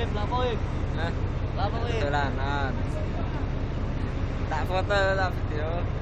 Game Tôi làm à. Đã Tak foto tak video.